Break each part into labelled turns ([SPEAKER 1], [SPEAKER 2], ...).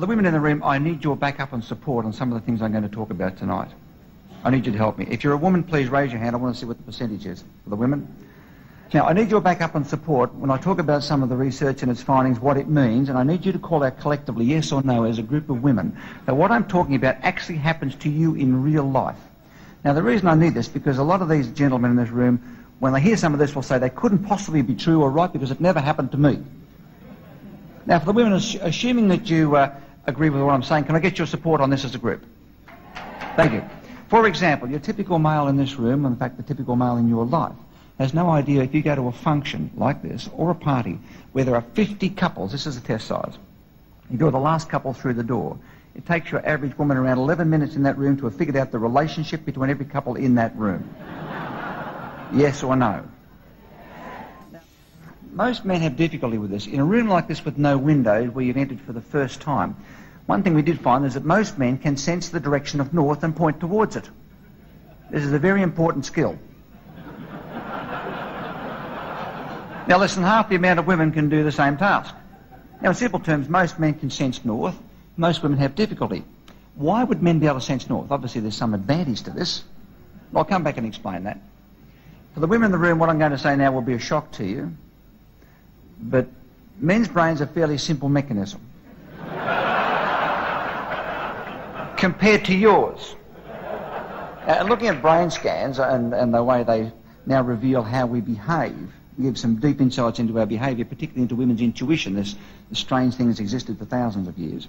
[SPEAKER 1] For the women in the room, I need your backup and support on some of the things I'm going to talk about tonight. I need you to help me. If you're a woman, please raise your hand. I want to see what the percentage is for the women. Now, I need your backup and support when I talk about some of the research and its findings, what it means, and I need you to call out collectively, yes or no, as a group of women, that what I'm talking about actually happens to you in real life. Now, the reason I need this, because a lot of these gentlemen in this room, when they hear some of this, will say they couldn't possibly be true or right because it never happened to me. Now, for the women, assuming that you uh, agree with what I'm saying, can I get your support on this as a group? Thank you. For example, your typical male in this room, and in fact the typical male in your life, has no idea if you go to a function like this or a party where there are 50 couples, this is the test size, you go the last couple through the door, it takes your average woman around 11 minutes in that room to have figured out the relationship between every couple in that room. yes or no? Most men have difficulty with this. In a room like this with no windows where you've entered for the first time, one thing we did find is that most men can sense the direction of north and point towards it. This is a very important skill. now less than half the amount of women can do the same task. Now in simple terms, most men can sense north, most women have difficulty. Why would men be able to sense north? Obviously there's some advantage to this. I'll come back and explain that. For the women in the room, what I'm going to say now will be a shock to you. But men's brains are fairly simple mechanism. compared to yours. Uh, looking at brain scans and, and the way they now reveal how we behave give some deep insights into our behaviour, particularly into women's intuition, this strange thing that's existed for thousands of years.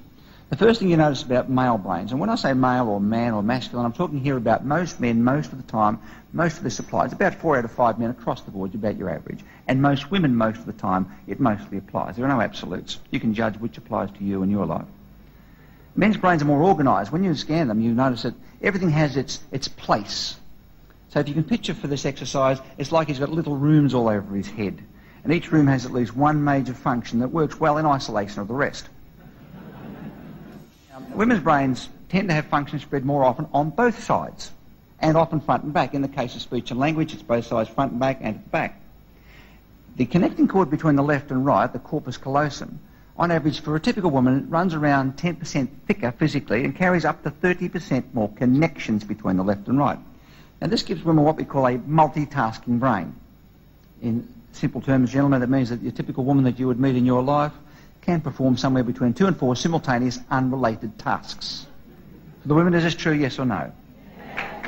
[SPEAKER 1] The first thing you notice about male brains, and when I say male or man or masculine, I'm talking here about most men, most of the time, most of this applies. About four out of five men across the board, about your average. And most women, most of the time, it mostly applies. There are no absolutes. You can judge which applies to you in your life. Men's brains are more organised. When you scan them, you notice that everything has its, its place. So if you can picture for this exercise, it's like he's got little rooms all over his head. And each room has at least one major function that works well in isolation of the rest. Women's brains tend to have functions spread more often on both sides, and often front and back. In the case of speech and language, it's both sides, front and back, and at the back. The connecting cord between the left and right, the corpus callosum, on average for a typical woman, runs around 10% thicker physically and carries up to 30% more connections between the left and right. Now this gives women what we call a multitasking brain. In simple terms, gentlemen, that means that your typical woman that you would meet in your life can perform somewhere between two and four simultaneous unrelated tasks. For the women, is this true, yes or no?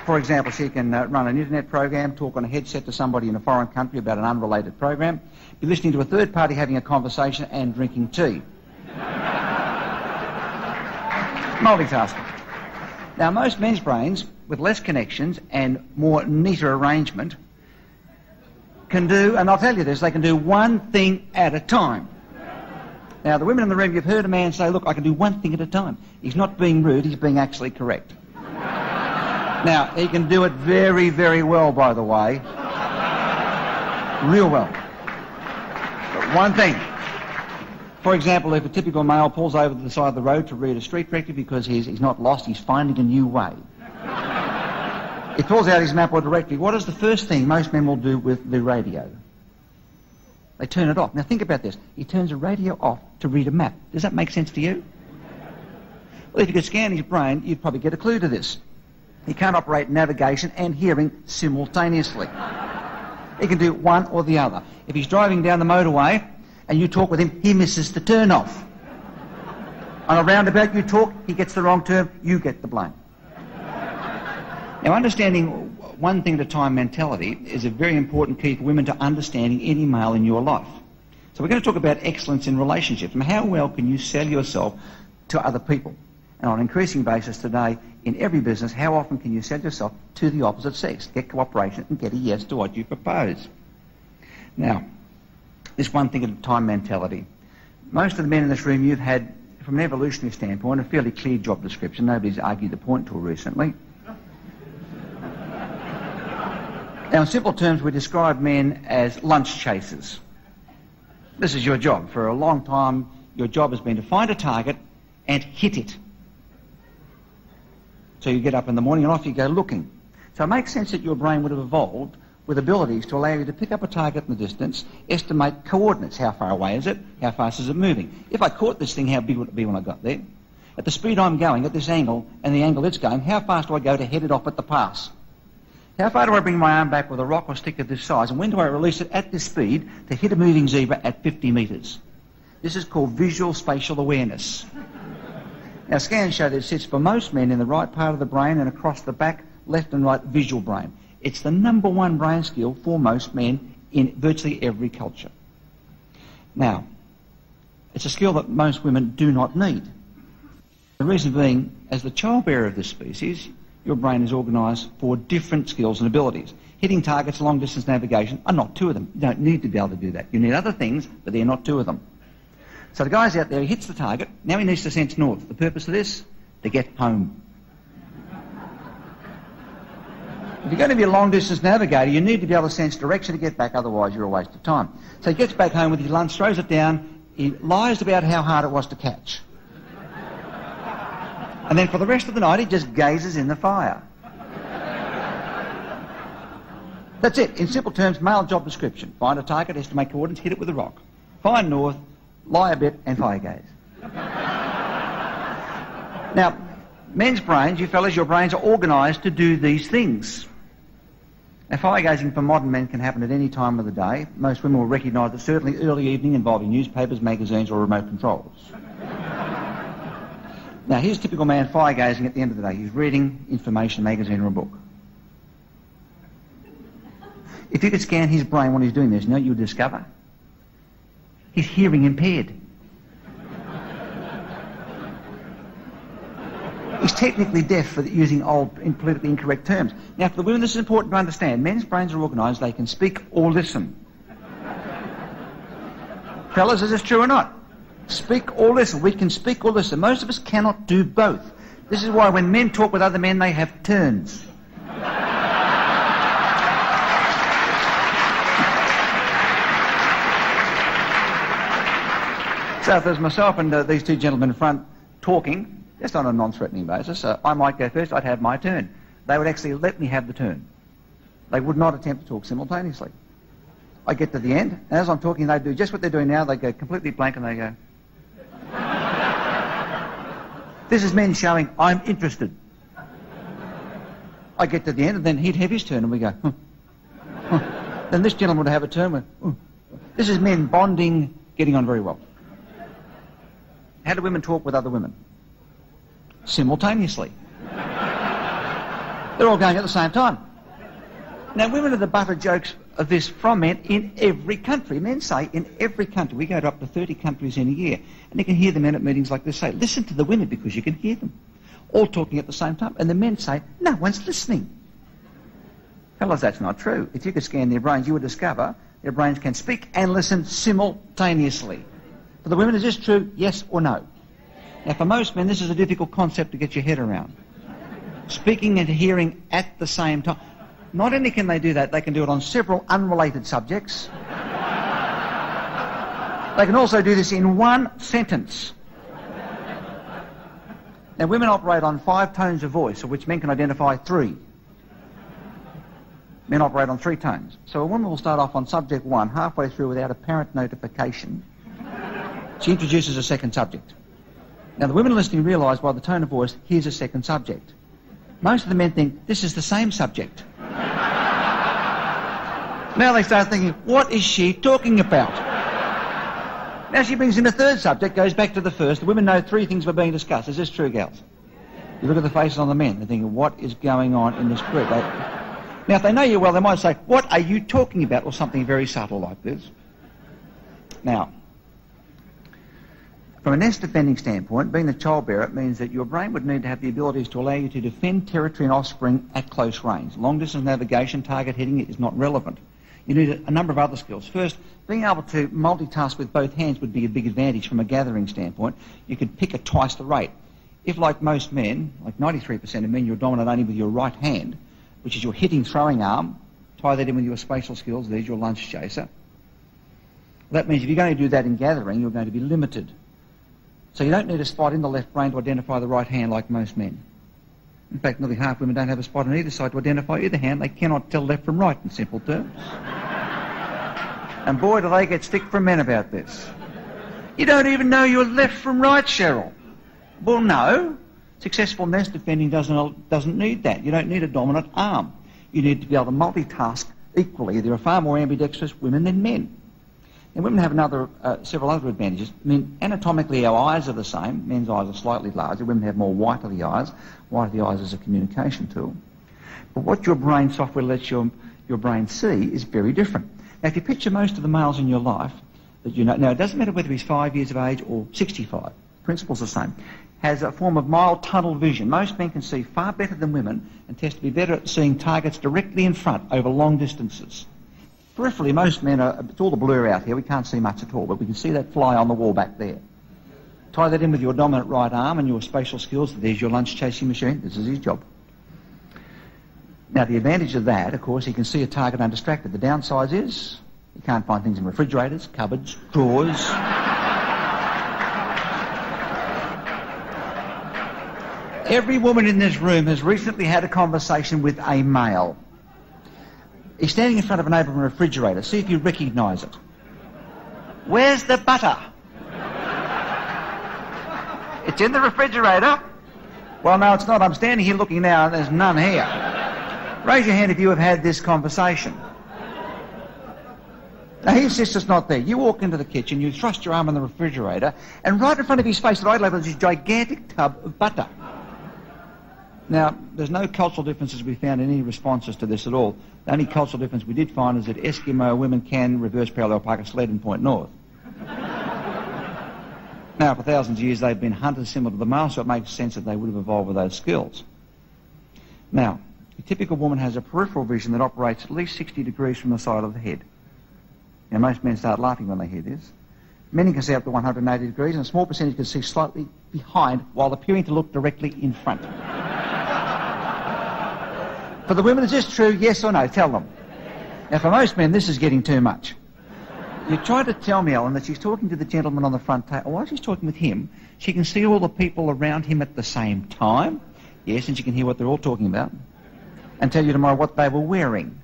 [SPEAKER 1] For example, she can uh, run an internet program, talk on a headset to somebody in a foreign country about an unrelated program, be listening to a third party having a conversation and drinking tea. Multitasking. Now, most men's brains, with less connections and more neater arrangement, can do, and I'll tell you this, they can do one thing at a time. Now, the women in the room, you've heard a man say, look, I can do one thing at a time. He's not being rude, he's being actually correct. now, he can do it very, very well, by the way. Real well. But one thing. For example, if a typical male pulls over to the side of the road to read a street directory because he's, he's not lost, he's finding a new way. he pulls out his map or directory. What is the first thing most men will do with the radio? They turn it off. Now think about this. He turns the radio off to read a map. Does that make sense to you? Well, if you could scan his brain, you'd probably get a clue to this. He can't operate navigation and hearing simultaneously. He can do one or the other. If he's driving down the motorway and you talk with him, he misses the turn off. On a roundabout, you talk, he gets the wrong turn, you get the blame. Now, understanding one thing at a time mentality is a very important key for women to understanding any male in your life. So we're going to talk about excellence in relationships and how well can you sell yourself to other people. And on an increasing basis today, in every business, how often can you sell yourself to the opposite sex? Get cooperation and get a yes to what you propose. Now, this one thing at a time mentality. Most of the men in this room, you've had, from an evolutionary standpoint, a fairly clear job description. Nobody's argued the point to recently. Now, in simple terms, we describe men as lunch chasers. This is your job. For a long time, your job has been to find a target and hit it. So you get up in the morning and off you go looking. So it makes sense that your brain would have evolved with abilities to allow you to pick up a target in the distance, estimate coordinates. How far away is it? How fast is it moving? If I caught this thing, how big would it be when I got there? At the speed I'm going, at this angle, and the angle it's going, how fast do I go to head it off at the pass? How far do I bring my arm back with a rock or stick of this size? And when do I release it at this speed to hit a moving zebra at 50 metres? This is called visual spatial awareness. Now, scans show that it sits for most men in the right part of the brain and across the back, left and right visual brain. It's the number one brain skill for most men in virtually every culture. Now, it's a skill that most women do not need. The reason being, as the child bearer of this species, your brain is organised for different skills and abilities. Hitting targets, long distance navigation are not two of them. You don't need to be able to do that. You need other things, but they're not two of them. So the guy's out there, he hits the target, now he needs to sense north. The purpose of this? To get home. If you're going to be a long distance navigator, you need to be able to sense direction to get back, otherwise you're a waste of time. So he gets back home with his lunch, throws it down, he lies about how hard it was to catch. And then for the rest of the night, he just gazes in the fire. That's it. In simple terms, male job description. Find a target, estimate coordinates, hit it with a rock. Find north, lie a bit, and fire gaze. now, men's brains, you fellas, your brains are organised to do these things. Now, fire gazing for modern men can happen at any time of the day. Most women will recognise that certainly early evening involving newspapers, magazines, or remote controls. Now, here's a typical man fire gazing at the end of the day. He's reading information, magazine, or a book. If you could scan his brain when he's doing this, you know you'd discover? He's hearing impaired. He's technically deaf for using old, politically incorrect terms. Now, for the women, this is important to understand. Men's brains are organised, they can speak or listen. Fellas, is this true or not? Speak or listen. We can speak all this, listen. Most of us cannot do both. This is why when men talk with other men, they have turns. so if there's myself and uh, these two gentlemen in front talking, just on a non-threatening basis. Uh, I might go first, I'd have my turn. They would actually let me have the turn. They would not attempt to talk simultaneously. I get to the end, and as I'm talking, they do just what they're doing now. They go completely blank and they go. This is men showing, I'm interested. I get to the end, and then he'd have his turn, and we go, huh. Then this gentleman would have a turn. With. This is men bonding, getting on very well. How do women talk with other women? simultaneously. They're all going at the same time. Now, women are the butt of jokes this from men in every country. Men say in every country, we go to up to 30 countries in a year, and you can hear the men at meetings like this say, listen to the women because you can hear them. All talking at the same time. And the men say, no one's listening. Fellas, that's not true. If you could scan their brains, you would discover their brains can speak and listen simultaneously. For the women, is this true? Yes or no? Now, for most men, this is a difficult concept to get your head around. Speaking and hearing at the same time. Not only can they do that, they can do it on several unrelated subjects. They can also do this in one sentence. Now, women operate on five tones of voice, of which men can identify three. Men operate on three tones. So a woman will start off on subject one, halfway through without apparent notification. She introduces a second subject. Now, the women listening realise by the tone of voice, here's a second subject. Most of the men think this is the same subject. Now they start thinking, what is she talking about? Now she brings in a third subject, goes back to the first. The women know three things were being discussed. Is this true, gals? You look at the faces on the men, they're thinking, what is going on in this group? They... Now, if they know you well, they might say, what are you talking about? Or something very subtle like this. Now, from a nest defending standpoint, being the child bearer means that your brain would need to have the abilities to allow you to defend territory and offspring at close range. Long distance navigation, target hitting is not relevant. You need a, number of other skills. First, being able to multitask with both hands would be a big advantage from a gathering standpoint. You could pick at twice the rate. If, like most men, like 93% of men, you're dominant only with your right hand, which is your hitting throwing arm, tie that in with your spatial skills, there's your lunch chaser. That means if you're going to do that in gathering, you're going to be limited. So you don't need a spot in the left brain to identify the right hand like most men. In fact, nearly half women don't have a spot on either side to identify either hand. They cannot tell left from right in simple terms. and boy, do they get stick from men about this. You don't even know your left from right, Cheryl. Well, no. Successful nest defending doesn't, doesn't need that. You don't need a dominant arm. You need to be able to multitask equally. There are far more ambidextrous women than men. And women have another, uh, several other advantages. I mean, anatomically our eyes are the same. Men's eyes are slightly larger. Women have more white of the eyes. White of the eyes is a communication tool. But what your brain software lets your, your brain see is very different. Now, if you picture most of the males in your life that you know, now it doesn't matter whether he's five years of age or 65. Principle's the same. Has a form of mild tunnel vision. Most men can see far better than women and test to be better at seeing targets directly in front over long distances. Peripherally, most men are, it's all the blur out here, we can't see much at all, but we can see that fly on the wall back there. Tie that in with your dominant right arm and your spatial skills, there's your lunch chasing machine, this is his job. Now the advantage of that, of course, he can see a target undistracted. The downside is, he can't find things in refrigerators, cupboards, drawers. Every woman in this room has recently had a conversation with a male. He's standing in front of an open refrigerator. See if you recognise it. Where's the butter? It's in the refrigerator. Well, no, it's not. I'm standing here looking now, and there's none here. Raise your hand if you have had this conversation. Now, he insists it's not there. You walk into the kitchen, you thrust your arm in the refrigerator, and right in front of his face at eye level is this gigantic tub of butter. Now, there's no cultural differences we found in any responses to this at all. The only cultural difference we did find is that Eskimo women can reverse parallel park a sled and point north. now, for thousands of years, they've been hunters similar to the male, so it makes sense that they would have evolved with those skills. Now, a typical woman has a peripheral vision that operates at least 60 degrees from the side of the head. Now, most men start laughing when they hear this. Many can see up to 180 degrees, and a small percentage can see slightly behind while appearing to look directly in front. For the women, is this true? Yes or no? Tell them. Now, for most men, this is getting too much. You try to tell me, Ellen, that she's talking to the gentleman on the front table. While she's talking with him, she can see all the people around him at the same time. Yes, and she can hear what they're all talking about. And tell you tomorrow what they were wearing.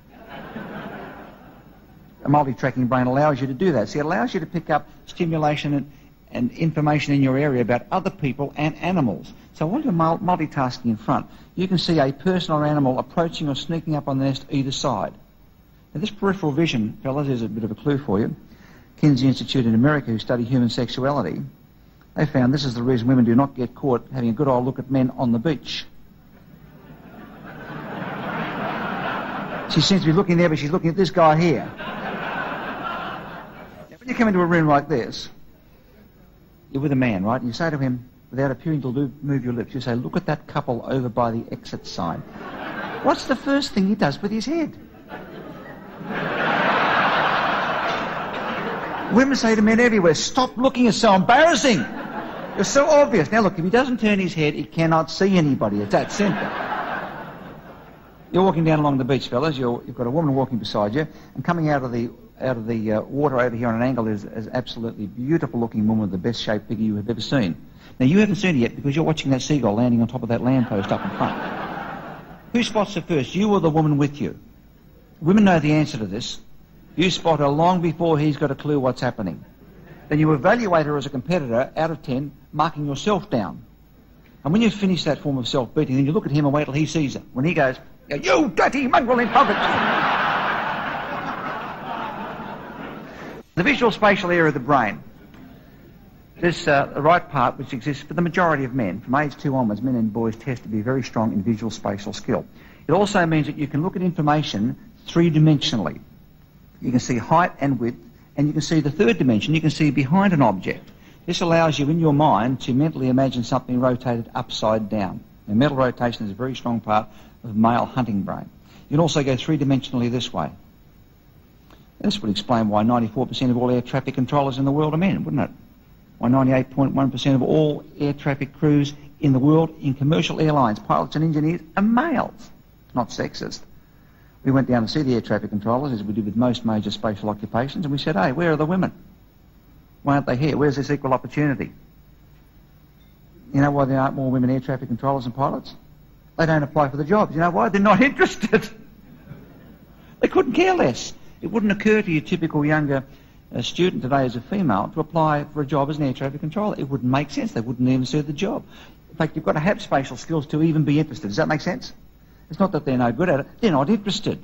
[SPEAKER 1] A multi-tracking brain allows you to do that. See, it allows you to pick up stimulation and, and information in your area about other people and animals. So while you're multitasking in front, you can see a person or animal approaching or sneaking up on the nest either side. Now this peripheral vision, fellas, is a bit of a clue for you. Kinsey Institute in America, who study human sexuality, they found this is the reason women do not get caught having a good old look at men on the beach. She seems to be looking there, but she's looking at this guy here. Now, when you come into a room like this, you're with a man, right? And you say to him, without appearing to move your lips, you say, look at that couple over by the exit sign. What's the first thing he does with his head? Women say to men everywhere, stop looking, it's so embarrassing. It's so obvious. Now look, if he doesn't turn his head, he cannot see anybody. It's that simple. You're walking down along the beach, fellas. you have got a woman walking beside you, and coming out of the out of the uh, water over here on an angle is, is absolutely beautiful looking woman with the best shaped figure you have ever seen. Now, you haven't seen it yet because you're watching that seagull landing on top of that lamppost up in front. Who spots her first, you or the woman with you? Women know the answer to this. You spot her long before he's got a clue what's happening. Then you evaluate her as a competitor out of 10, marking yourself down. And when you finish that form of self-beating, then you look at him and wait till he sees her. When he goes, you dirty mongrel in public. The visual spatial area of the brain this uh, right part which exists for the majority of men. From age two onwards, men and boys test to be very strong in visual spatial skill. It also means that you can look at information three-dimensionally. You can see height and width, and you can see the third dimension. You can see behind an object. This allows you in your mind to mentally imagine something rotated upside down. And mental rotation is a very strong part of male hunting brain. You can also go three-dimensionally this way. This would explain why 94% of all air traffic controllers in the world are men, wouldn't it? why 98.1% of all air traffic crews in the world in commercial airlines, pilots and engineers, are males. Not sexist. We went down to see the air traffic controllers, as we do with most major spatial occupations, and we said, hey, where are the women? Why aren't they here? Where's this equal opportunity? You know why there aren't more women air traffic controllers and pilots? They don't apply for the jobs. You know why? They're not interested. they couldn't care less. It wouldn't occur to your typical younger a student today as a female to apply for a job as an air traffic controller. It wouldn't make sense. They wouldn't even suit the job. In fact, you've got to have spatial skills to even be interested. Does that make sense? It's not that they're no good at it. They're not interested.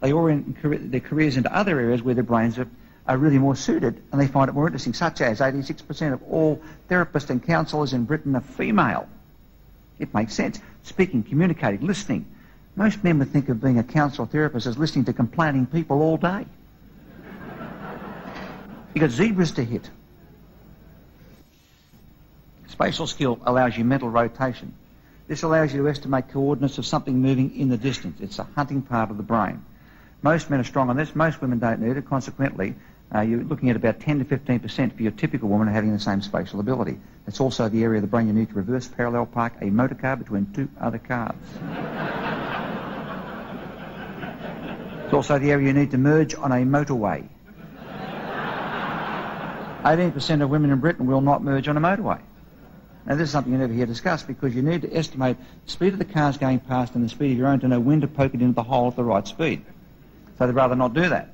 [SPEAKER 1] They orient their careers into other areas where their brains are, are really more suited and they find it more interesting, such as 86% of all therapists and counsellors in Britain are female. It makes sense. Speaking, communicating, listening. Most men would think of being a counsellor therapist as listening to complaining people all day. You've got zebras to hit. Spatial skill allows you mental rotation. This allows you to estimate coordinates of something moving in the distance. It's a hunting part of the brain. Most men are strong on this. Most women don't need it. Consequently, uh, you're looking at about 10 to 15% for your typical woman having the same spatial ability. It's also the area of the brain you need to reverse parallel park a motor car between two other cars. It's also the area you need to merge on a motorway. 18% of women in Britain will not merge on a motorway. Now, this is something you never hear discussed because you need to estimate the speed of the cars going past and the speed of your own to know when to poke it into the hole at the right speed. So they'd rather not do that.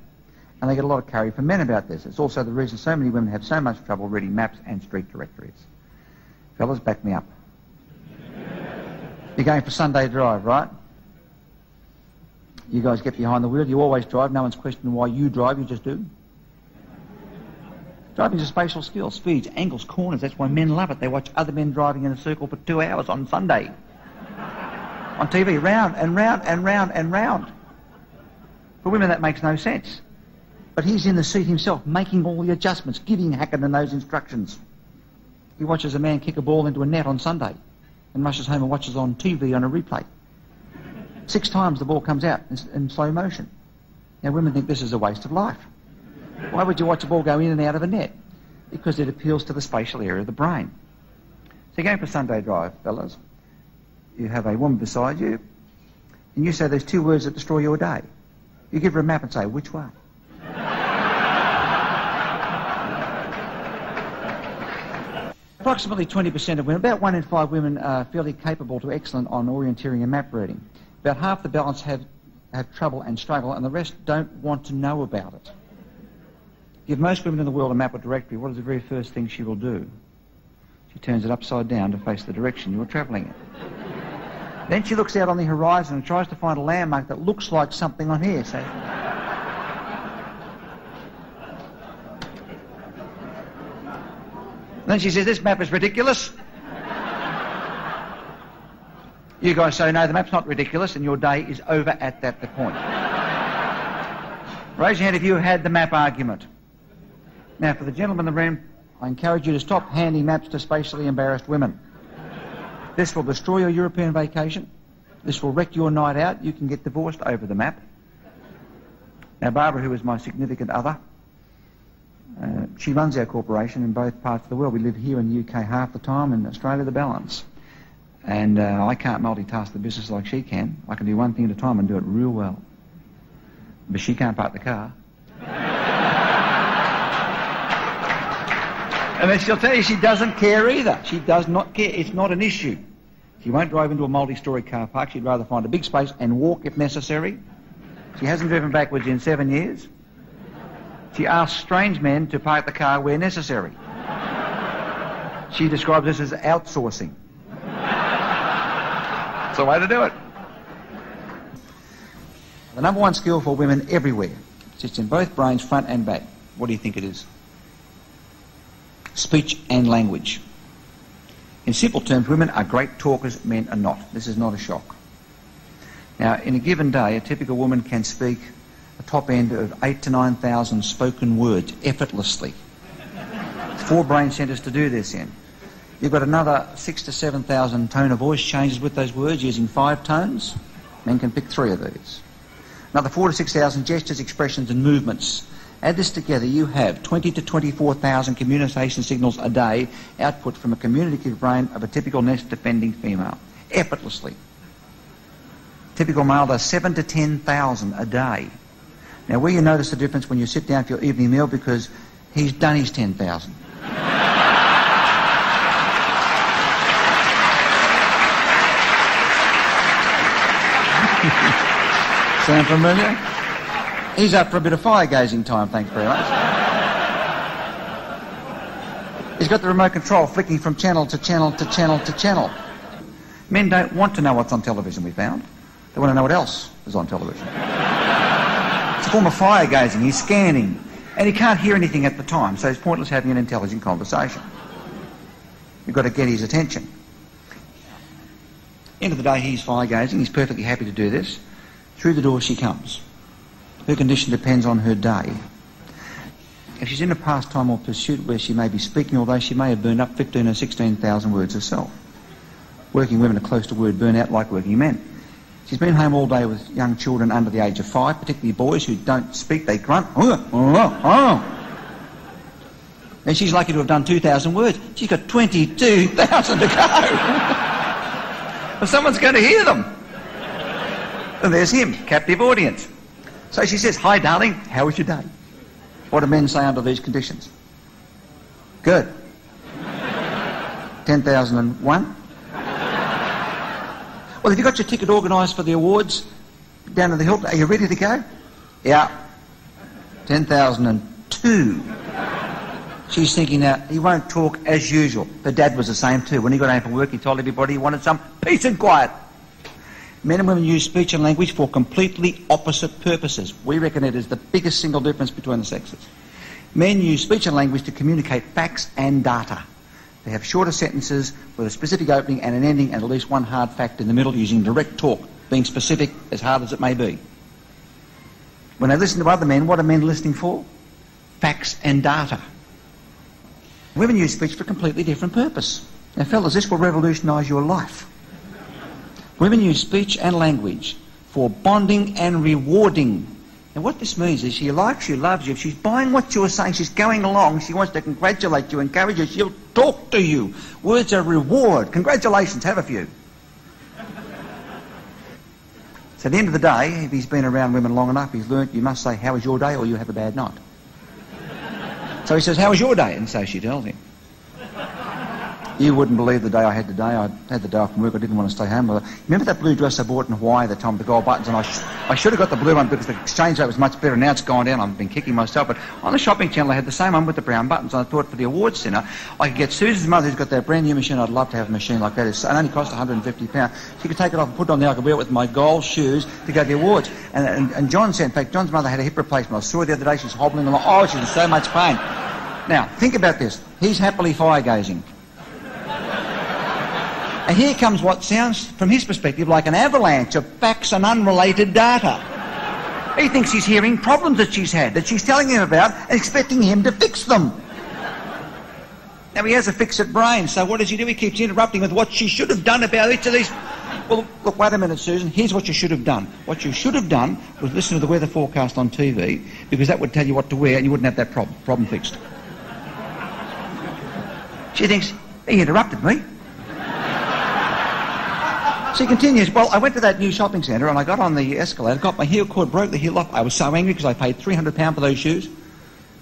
[SPEAKER 1] And they get a lot of carry from men about this. It's also the reason so many women have so much trouble reading maps and street directories. Fellas, back me up. You're going for Sunday drive, right? You guys get behind the wheel. You always drive. No one's questioning why you drive. You just do. Driving is a spatial skill. Speeds, angles, corners. That's why men love it. They watch other men driving in a circle for two hours on Sunday. on TV, round and round and round and round. For women, that makes no sense. But he's in the seat himself, making all the adjustments, giving Hackenden those instructions. He watches a man kick a ball into a net on Sunday and rushes home and watches on TV on a replay. Six times the ball comes out in, in slow motion. Now, women think this is a waste of life. Why would you watch a ball go in and out of a net? Because it appeals to the spatial area of the brain. So going for Sunday drive, fellas. You have a woman beside you, and you say there's two words that destroy your day. You give her a map and say, which one? Approximately 20% of women, about one in five women are fairly capable to excellent on orienteering and map reading. About half the balance have, have trouble and struggle, and the rest don't want to know about it. Give most women in the world a map or directory, what is the very first thing she will do? She turns it upside down to face the direction you're travelling in. then she looks out on the horizon and tries to find a landmark that looks like something on here. Then she says, this map is ridiculous. You guys say, no, the map's not ridiculous, and your day is over at that the point. Raise your hand if you had the map argument. Now, for the gentleman in the room, I encourage you to stop handing maps to spatially embarrassed women. This will destroy your European vacation. This will wreck your night out. You can get divorced over the map. Now, Barbara, who is my significant other, uh, she runs our corporation in both parts of the world. We live here in the UK half the time, and Australia the balance. And uh, I can't multitask the business like she can. I can do one thing at a time and do it real well. But she can't park the car. And then she'll tell you she doesn't care either. She does not care. It's not an issue. She won't drive into a multi-story car park. She'd rather find a big space and walk if necessary. She hasn't driven backwards in seven years. She asks strange men to park the car where necessary. She describes this as outsourcing. It's the way to do it. The number one skill for women everywhere sits in both brains, front and back. What do you think it is? speech and language. In simple terms, women are great talkers, men are not. This is not a shock. Now, in a given day, a typical woman can speak a top end of eight to 9,000 spoken words effortlessly. Four brain centres to do this in. You've got another six to 7,000 tone of voice changes with those words using five tones. Men can pick three of these. Another four to 6,000 gestures, expressions and movements Add this together, you have 20 to 24,000 communication signals a day output from a communicative brain of a typical nest defending female, effortlessly. Typical male does 7 to 10,000 a day. Now, will you notice the difference when you sit down for your evening meal because he's done his 10,000? Sound familiar? He's up for a bit of fire gazing time, thanks very much. He's got the remote control flicking from channel to channel to channel to channel. Men don't want to know what's on television, we found. They want to know what else is on television. it's a form of fire gazing. He's scanning. And he can't hear anything at the time, so it's pointless having an intelligent conversation. You've got to get his attention. End of the day, he's fire gazing. He's perfectly happy to do this. Through the door she comes. Her condition depends on her day. If she's in a pastime or pursuit where she may be speaking day, she may have burned up 15 or 16,000 words herself. Working women are close to word burnout like working men. She's been home all day with young children under the age of five, particularly boys who don't speak, they grunt. Oh, oh, oh. And she's lucky to have done 2,000 words. She's got 22,000 to go. someone's going to hear them. And there's him, captive audience. So she says, Hi, darling, how was your day? What do men say under these conditions? Good. 10,001? Well, have you got your ticket organised for the awards down at the Hilton? Are you ready to go? Yeah. 10,002. She's thinking now, he won't talk as usual. Her dad was the same too. When he got home from work, he told everybody he wanted some peace and quiet. Men and women use speech and language for completely opposite purposes. We reckon it is the biggest single difference between the sexes. Men use speech and language to communicate facts and data. They have shorter sentences with a specific opening and an ending and at least one hard fact in the middle using direct talk, being specific as hard as it may be. When they listen to other men, what are men listening for? Facts and data. Women use speech for a completely different purpose. Now, fellas, this will revolutionise your life. Women use speech and language for bonding and rewarding. And what this means is she likes you, loves you. If she's buying what you're saying, she's going along, she wants to congratulate you, encourage you, she'll talk to you. Words are reward. Congratulations, have a few. so at the end of the day, if he's been around women long enough, he's learnt you must say, how was your day, or you have a bad night. So he says, how was your day? And so she tells him. You wouldn't believe the day I had today. I had the day off from work. I didn't want to stay home. Remember that blue dress I bought in Hawaii the time, the gold buttons? And I, sh- I should have got the blue one because the exchange rate was much better. Now it's gone down. I've been kicking myself. But on the shopping channel, I had the same one with the brown buttons. And I thought for the awards centre, I could get Susan's mother, who's got that brand new machine. I'd love to have a machine like that. It only costs £150. She could take it off and put it on there. I could wear it with my gold shoes to go to the awards. And, and, and John said, in fact, John's mother had a hip replacement. I saw her the other day. She's hobbling along. Oh, she's in so much pain. Now, think about this. He's happily fire gazing. And here comes what sounds, from his perspective, like an avalanche of facts and unrelated data. He thinks he's hearing problems that she's had, that she's telling him about, and expecting him to fix them. Now, he has a fix-it brain, so what does he do? He keeps interrupting with what she should have done about each of these. Well, look, wait a minute, Susan. Here's what you should have done. What you should have done was listen to the weather forecast on TV, because that would tell you what to wear, and you wouldn't have that problem, problem fixed. She thinks, he interrupted me. She continues, well, I went to that new shopping centre and I got on the escalator, got my heel cord, broke the heel off. I was so angry because I paid £300 for those shoes.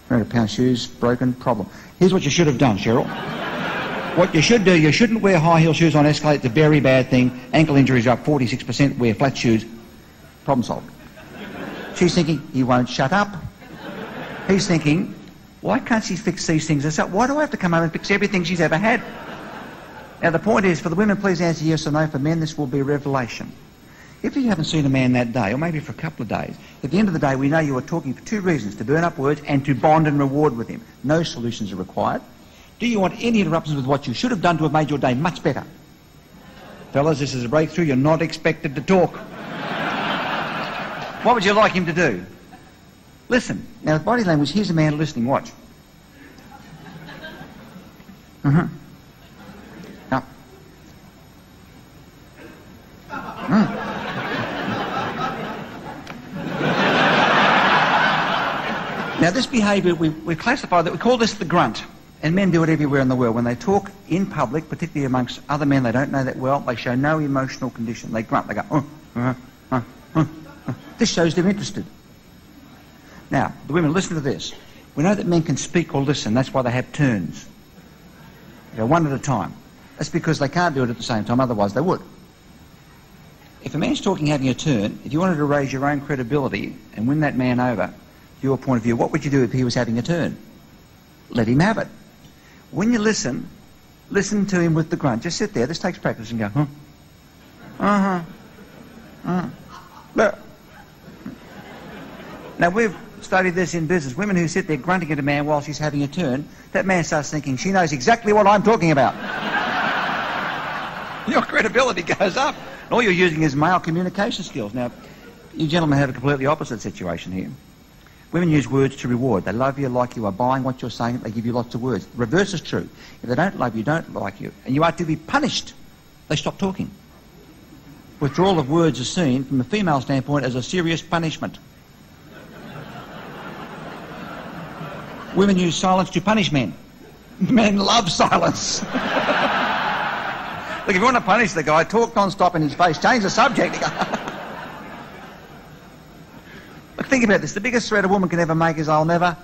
[SPEAKER 1] £300 shoes, broken, problem. Here's what you should have done, Cheryl. what you should do, you shouldn't wear high heel shoes on escalator. It's a very bad thing. Ankle injuries are up 46%. Wear flat shoes. Problem solved. She's thinking, he won't shut up. He's thinking, why can't she fix these things herself? Why do I have to come home and fix everything she's ever had? Now, the point is, for the women, please answer yes or no. For men, this will be a revelation. If you haven't seen a man that day, or maybe for a couple of days, at the end of the day, we know you are talking for two reasons, to burn up words and to bond and reward with him. No solutions are required. Do you want any interruptions with what you should have done to have made your day much better? Fellas, this is a breakthrough. You're not expected to talk. what would you like him to do? Listen. Now, with body language, here's a man listening. Watch. Mm-hmm. Now. Mm. Now, this behaviour, we, we classify that, we call this the grunt. And men do it everywhere in the world. When they talk in public, particularly amongst other men they don't know that well, they show no emotional condition. They grunt. They go, uh, uh, uh, uh, uh. This shows they're interested. Now, the women, listen to this. We know that men can speak or listen. That's why they have turns. They go one at a time. That's because they can't do it at the same time, otherwise they would. If a man's talking having a turn, if you wanted to raise your own credibility and win that man over, your point of view, what would you do if he was having a turn? Let him have it. When you listen, listen to him with the grunt. Just sit there. This takes practice and go, huh? Uh-huh. Uh-huh. Now, we've studied this in business. Women who sit there grunting at a man while she's having a turn, that man starts thinking, she knows exactly what I'm talking about. Your credibility goes up. And All you're using is male communication skills. Now, you gentlemen have a completely opposite situation here. Women use words to reward. They love you, like you, are buying what you're saying, they give you lots of words. The reverse is true. If they don't love you, don't like you, and you are to be punished, they stop talking. Withdrawal of words is seen, from a female standpoint, as a serious punishment. Women use silence to punish men. Men love silence. Look, if you want to punish the guy, talk non-stop in his face, change the subject. Think about this. The biggest threat a woman can ever make is, I'll never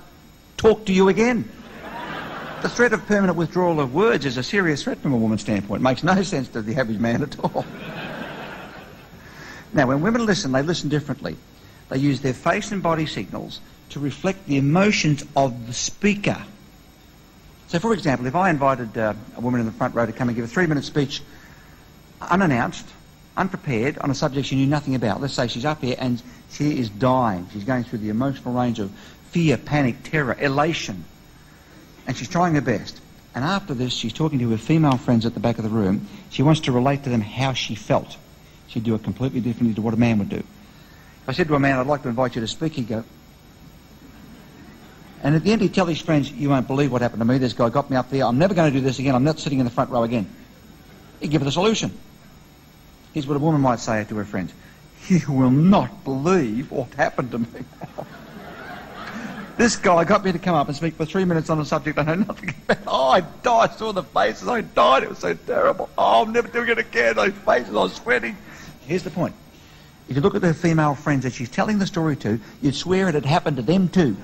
[SPEAKER 1] talk to you again. The threat of permanent withdrawal of words is a serious threat from a woman's standpoint. It makes no sense to the average man at all. now, when women listen, they listen differently. They use their face and body signals to reflect the emotions of the speaker. So, for example, if I invited uh, a woman in the front row to come and give a three minute speech unannounced, unprepared, on a subject she knew nothing about, let's say she's up here and she is dying. She's going through the emotional range of fear, panic, terror, elation, and she's trying her best. And after this, she's talking to her female friends at the back of the room. She wants to relate to them how she felt. She'd do it completely differently to what a man would do. If I said to a man, I'd like to invite you to speak, he'd go, and at the end, he'd tell his friends, You won't believe what happened to me. This guy got me up there. I'm never going to do this again. I'm not sitting in the front row again. He'd give her the solution. Here's what a woman might say to her friends You will not believe what happened to me. this guy got me to come up and speak for three minutes on a subject I know nothing about. Oh, I died. I saw the faces. I died. It was so terrible. Oh, I'm never doing it again. Those faces, I was sweating. Here's the point. If you look at her female friends that she's telling the story to, you'd swear it had happened to them too.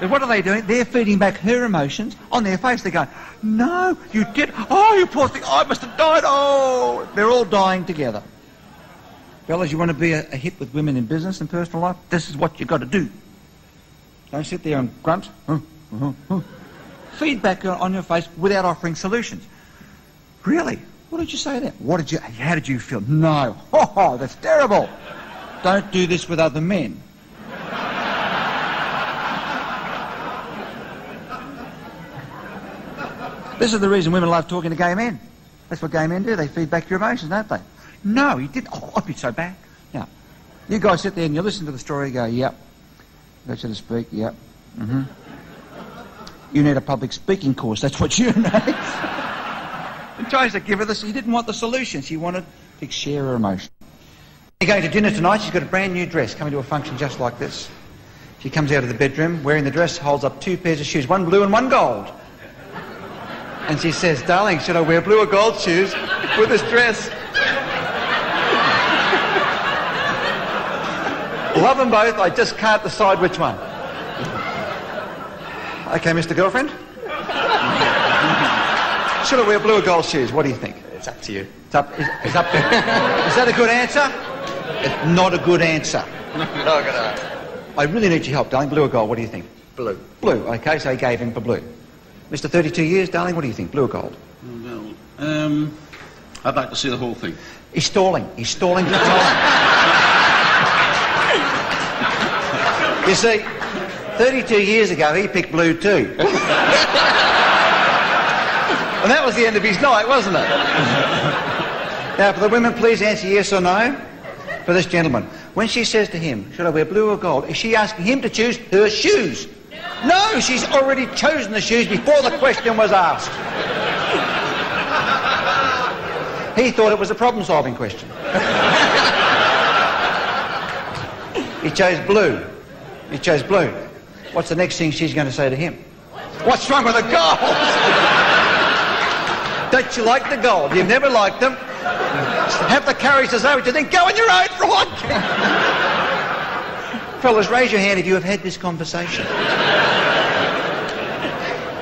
[SPEAKER 1] What are they doing? They're feeding back her emotions on their face. They go, no, you did. Oh, you poor thing. I must have died. Oh, they're all dying together. Fellas, you want to be a, a hit with women in business and personal life? This is what you've got to do. Don't sit there and grunt. Feedback on your face without offering solutions. Really? What did you say there? What did you? How did you feel? No. Oh, that's terrible. Don't do this with other men. This is the reason women love talking to gay men. That's what gay men do. They feed back your emotions, don't they? No, he didn't. Oh, I'd be so bad. Now, you guys sit there and you listen to the story go, yep. Got you to speak, yep. Mm-hmm. You need a public speaking course. That's what you need. and tries to give her this. He didn't want the solution. She wanted to share her emotion. You're going to dinner tonight. She's got a brand new dress coming to a function just like this. She comes out of the bedroom wearing the dress, holds up two pairs of shoes, one blue and one gold. And she says, Darling, should I wear blue or gold shoes with this dress? Love them both, I just can't decide which one. Okay, Mr. Girlfriend? should I wear blue or gold shoes? What do you think?
[SPEAKER 2] It's up to you.
[SPEAKER 1] It's up, it's, it's up to Is that a good answer? It's not a good answer.
[SPEAKER 2] no, gonna...
[SPEAKER 1] I really need your help, darling. Blue or gold? What do you think?
[SPEAKER 2] Blue.
[SPEAKER 1] Blue. Okay, so he gave him for blue. Mr. 32 years, darling, what do you think? Blue or gold?
[SPEAKER 2] Well, um, I'd like to see the whole thing.
[SPEAKER 1] He's stalling. He's stalling for time. you see, 32 years ago, he picked blue too. and that was the end of his night, wasn't it? now, for the women, please answer yes or no. For this gentleman, when she says to him, should I wear blue or gold, is she asking him to choose her shoes? No, she's already chosen the shoes before the question was asked. He thought it was a problem solving question. he chose blue. He chose blue. What's the next thing she's going to say to him? What's wrong with the gold? Don't you like the gold? You've never liked them. Have the courage to say what you think. Go on your own right. Fellas, raise your hand if you have had this conversation.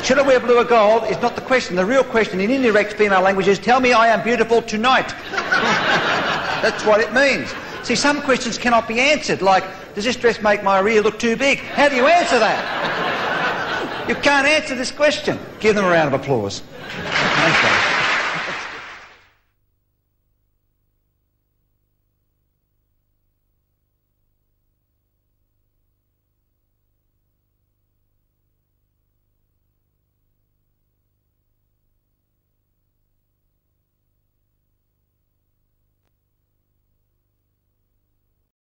[SPEAKER 1] Should I wear blue or gold is not the question. The real question in indirect female language is, tell me I am beautiful tonight. That's what it means. See, some questions cannot be answered, like, does this dress make my rear look too big? How do you answer that? You can't answer this question. Give them a round of applause.